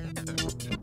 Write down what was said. listen.